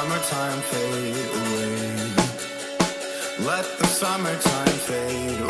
summertime fade away. Let the summertime fade away.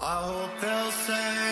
I hope they'll say